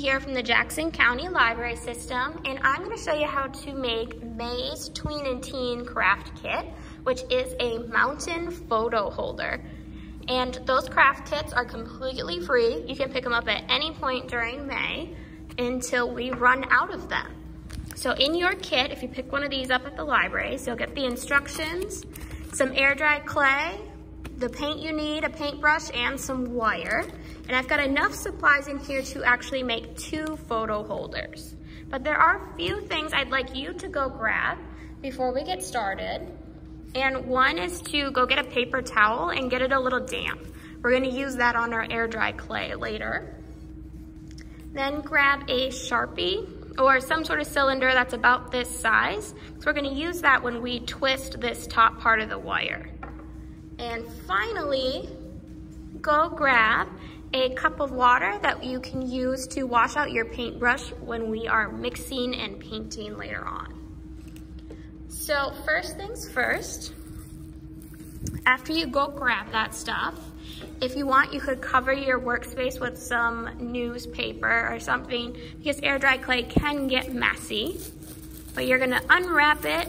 Here from the Jackson County Library System, and I'm gonna show you how to make May's Tween and Teen Craft Kit, which is a mountain photo holder. And those craft kits are completely free. You can pick them up at any point during May until we run out of them. So in your kit, if you pick one of these up at the libraries, you'll get the instructions, some air dry clay, the paint you need, a paintbrush, and some wire. And I've got enough supplies in here to actually make two photo holders. But there are a few things I'd like you to go grab before we get started. And one is to go get a paper towel and get it a little damp. We're gonna use that on our air dry clay later. Then grab a Sharpie or some sort of cylinder that's about this size. So we're gonna use that when we twist this top part of the wire. And finally, go grab a cup of water that you can use to wash out your paintbrush when we are mixing and painting later on. So first things first, after you go grab that stuff, if you want, you could cover your workspace with some newspaper or something because air dry clay can get messy. But you're gonna unwrap it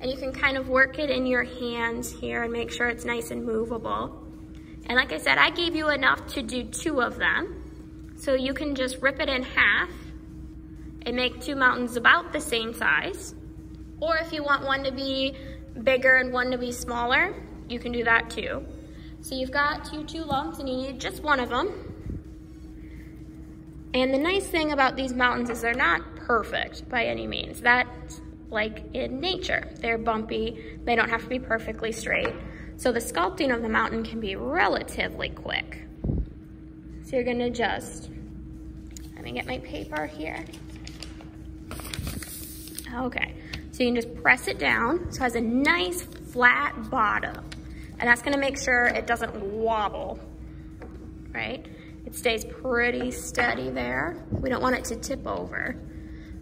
and you can kind of work it in your hands here and make sure it's nice and movable. And like I said, I gave you enough to do two of them. So you can just rip it in half and make two mountains about the same size. Or if you want one to be bigger and one to be smaller, you can do that too. So you've got two two lumps and you need just one of them. And the nice thing about these mountains is they're not perfect by any means. That's like in nature. They're bumpy, they don't have to be perfectly straight. So the sculpting of the mountain can be relatively quick. So you're gonna just, let me get my paper here. Okay, so you can just press it down. So it has a nice flat bottom. And that's gonna make sure it doesn't wobble, right? It stays pretty steady there. We don't want it to tip over.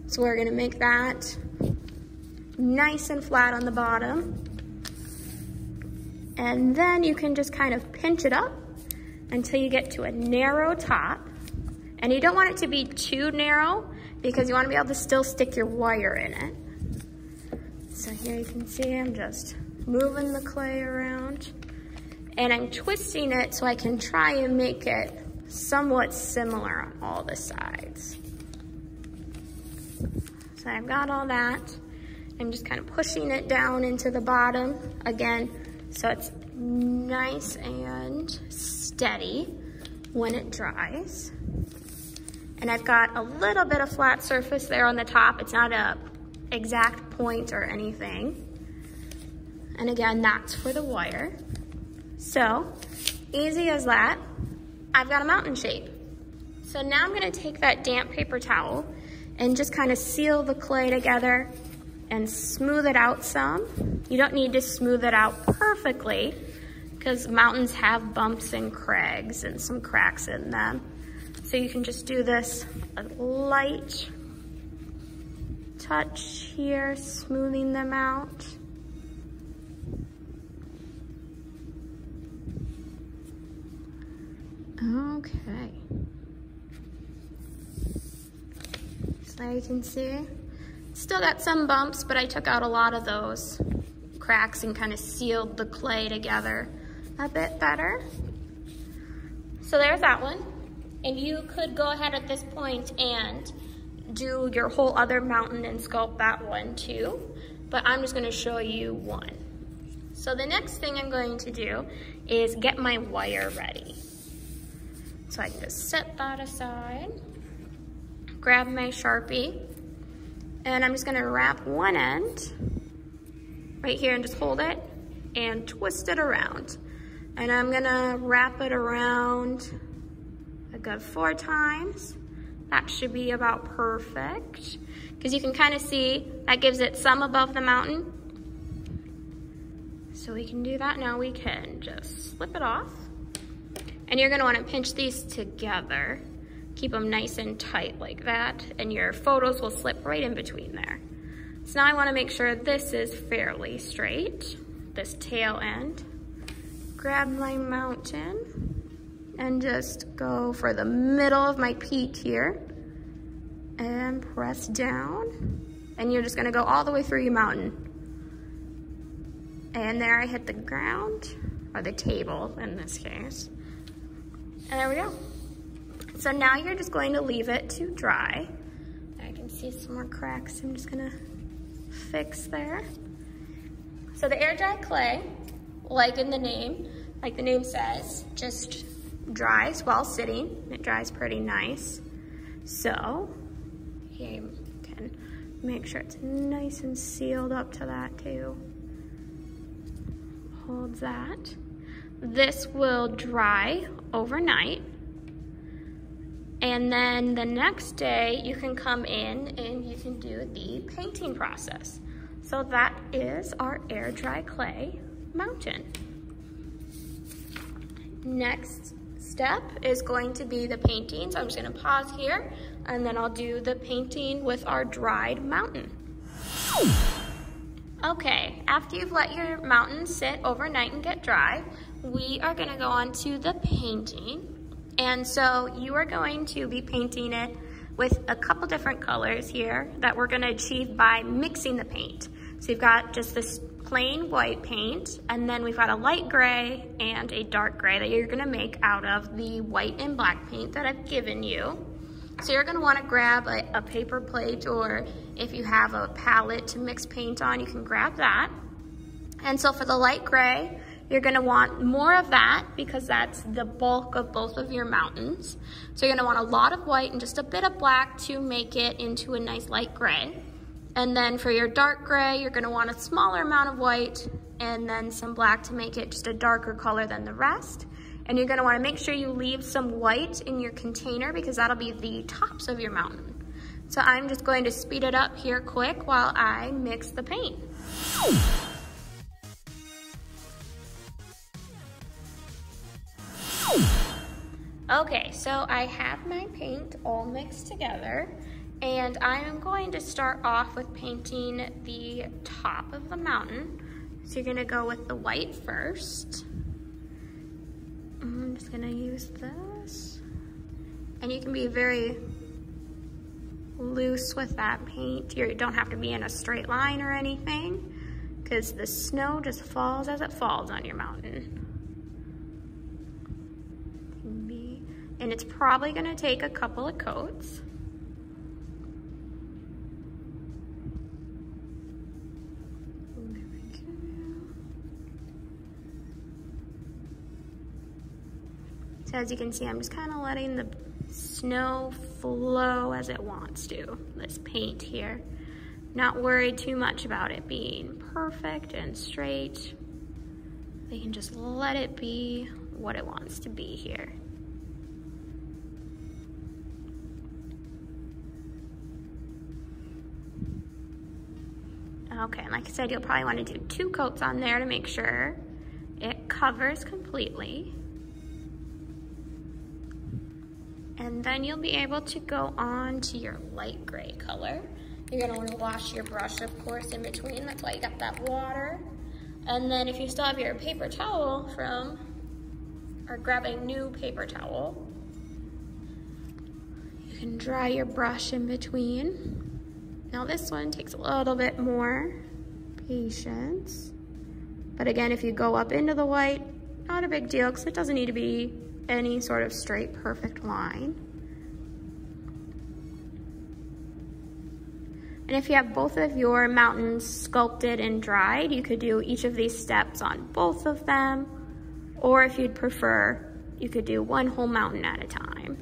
So we're gonna make that nice and flat on the bottom. And then you can just kind of pinch it up until you get to a narrow top. And you don't want it to be too narrow because you wanna be able to still stick your wire in it. So here you can see I'm just moving the clay around and I'm twisting it so I can try and make it somewhat similar on all the sides. So I've got all that. I'm just kind of pushing it down into the bottom again so it's nice and steady when it dries. And I've got a little bit of flat surface there on the top. It's not a exact point or anything. And again, that's for the wire. So easy as that, I've got a mountain shape. So now I'm gonna take that damp paper towel and just kind of seal the clay together and smooth it out some. You don't need to smooth it out perfectly because mountains have bumps and crags and some cracks in them. So you can just do this a light touch here, smoothing them out. Okay. So you can see, still got some bumps, but I took out a lot of those cracks and kind of sealed the clay together a bit better. So there's that one. And you could go ahead at this point and do your whole other mountain and sculpt that one too, but I'm just gonna show you one. So the next thing I'm going to do is get my wire ready. So I can just set that aside, grab my Sharpie, and I'm just gonna wrap one end right here and just hold it and twist it around. And I'm gonna wrap it around a good four times. That should be about perfect. Because you can kind of see that gives it some above the mountain. So we can do that now. We can just slip it off. And you're gonna wanna pinch these together. Keep them nice and tight like that. And your photos will slip right in between there. So now I wanna make sure this is fairly straight, this tail end. Grab my mountain, and just go for the middle of my peak here and press down. And you're just gonna go all the way through your mountain. And there I hit the ground, or the table in this case. And there we go. So now you're just going to leave it to dry. I can see some more cracks I'm just gonna fix there. So the air dry clay, like in the name, like the name says, just dries while sitting. It dries pretty nice. So here you can make sure it's nice and sealed up to that too. Hold that. This will dry overnight. And then the next day you can come in and you can do the painting process. So that is our air dry clay mountain. Next step is going to be the painting. So I'm just gonna pause here and then I'll do the painting with our dried mountain. Okay, after you've let your mountain sit overnight and get dry, we are gonna go on to the painting. And so you are going to be painting it with a couple different colors here that we're gonna achieve by mixing the paint. So you've got just this plain white paint, and then we've got a light gray and a dark gray that you're gonna make out of the white and black paint that I've given you. So you're gonna wanna grab a, a paper plate or if you have a palette to mix paint on, you can grab that. And so for the light gray, you're gonna want more of that because that's the bulk of both of your mountains. So you're gonna want a lot of white and just a bit of black to make it into a nice light gray. And then for your dark gray, you're gonna want a smaller amount of white and then some black to make it just a darker color than the rest. And you're gonna wanna make sure you leave some white in your container because that'll be the tops of your mountain. So I'm just going to speed it up here quick while I mix the paint. Okay, so I have my paint all mixed together and I am going to start off with painting the top of the mountain. So you're gonna go with the white first. I'm just gonna use this. And you can be very loose with that paint. You don't have to be in a straight line or anything because the snow just falls as it falls on your mountain. And it's probably gonna take a couple of coats. So as you can see, I'm just kind of letting the snow flow as it wants to, this paint here. Not worried too much about it being perfect and straight. They can just let it be what it wants to be here. Okay, and like I said, you'll probably want to do two coats on there to make sure it covers completely. And then you'll be able to go on to your light gray color. You're gonna wanna wash your brush, of course, in between. That's why you got that water. And then if you still have your paper towel from, or grab a new paper towel, you can dry your brush in between. Now this one takes a little bit more patience. But again, if you go up into the white, not a big deal because it doesn't need to be any sort of straight, perfect line. And if you have both of your mountains sculpted and dried, you could do each of these steps on both of them. Or if you'd prefer, you could do one whole mountain at a time.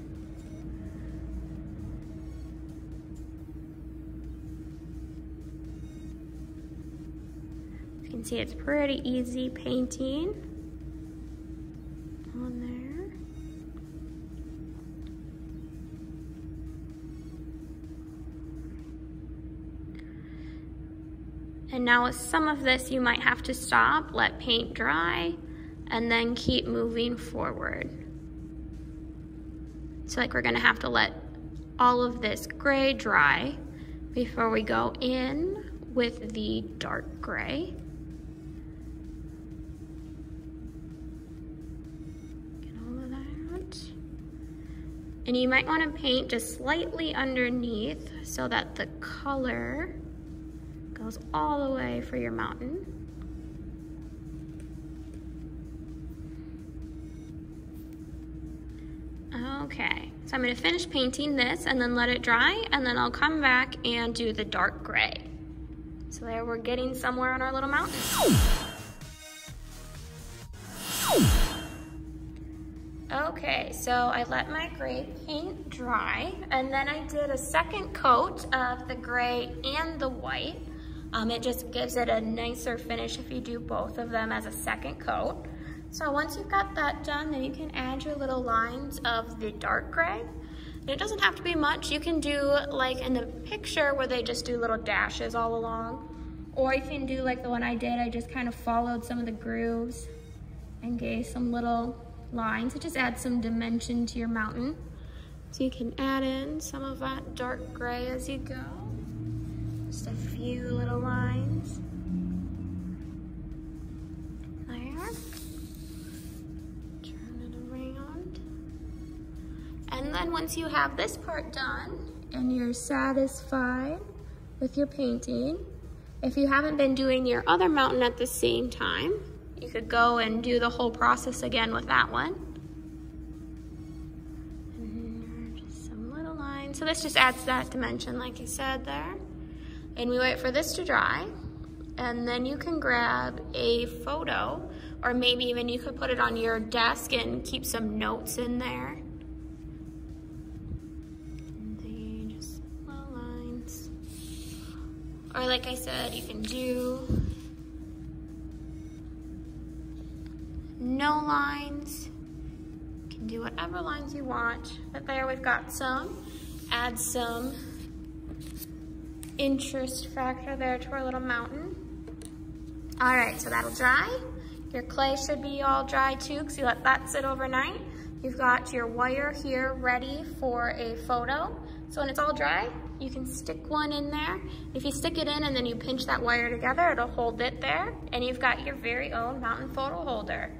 You can see it's pretty easy painting on there. And now with some of this, you might have to stop, let paint dry, and then keep moving forward. So like we're gonna have to let all of this gray dry before we go in with the dark gray. Get all of that. And you might wanna paint just slightly underneath so that the color goes all the way for your mountain. So I'm gonna finish painting this and then let it dry and then I'll come back and do the dark gray. So there we're getting somewhere on our little mountain. Okay, so I let my gray paint dry and then I did a second coat of the gray and the white. Um, it just gives it a nicer finish if you do both of them as a second coat. So once you've got that done, then you can add your little lines of the dark gray. And it doesn't have to be much. You can do like in the picture where they just do little dashes all along. Or you can do like the one I did. I just kind of followed some of the grooves and gave some little lines. It just adds some dimension to your mountain. So you can add in some of that dark gray as you go. Just a few little lines. And then once you have this part done and you're satisfied with your painting, if you haven't been doing your other mountain at the same time, you could go and do the whole process again with that one. Some little lines. So this just adds that dimension like you said there. And we wait for this to dry. And then you can grab a photo or maybe even you could put it on your desk and keep some notes in there. Or like I said, you can do no lines. You can do whatever lines you want. But there we've got some. Add some interest factor there to our little mountain. All right, so that'll dry. Your clay should be all dry too because you let that sit overnight. You've got your wire here ready for a photo. So when it's all dry, you can stick one in there. If you stick it in and then you pinch that wire together, it'll hold it there. And you've got your very own mountain photo holder.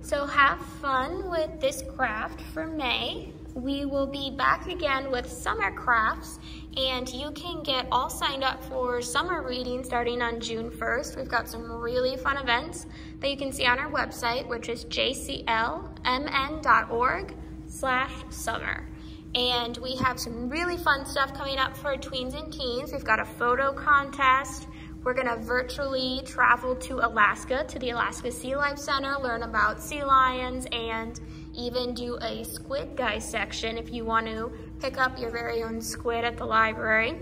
So have fun with this craft for May. We will be back again with summer crafts and you can get all signed up for summer reading starting on June 1st. We've got some really fun events that you can see on our website, which is jclmn.org slash summer. And we have some really fun stuff coming up for tweens and teens. We've got a photo contest. We're gonna virtually travel to Alaska, to the Alaska Sea Life Center, learn about sea lions, and even do a squid dissection if you want to pick up your very own squid at the library.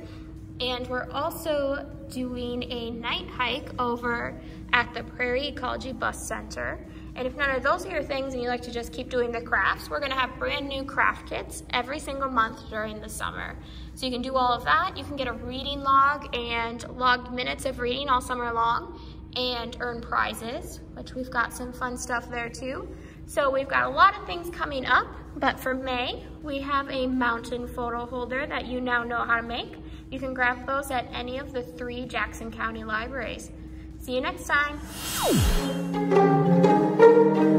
And we're also doing a night hike over at the Prairie Ecology Bus Center. And if none of those are your things and you like to just keep doing the crafts, we're gonna have brand new craft kits every single month during the summer. So you can do all of that. You can get a reading log and log minutes of reading all summer long and earn prizes, which we've got some fun stuff there too. So we've got a lot of things coming up, but for May, we have a mountain photo holder that you now know how to make. You can grab those at any of the three Jackson County libraries. See you next time. Thank you.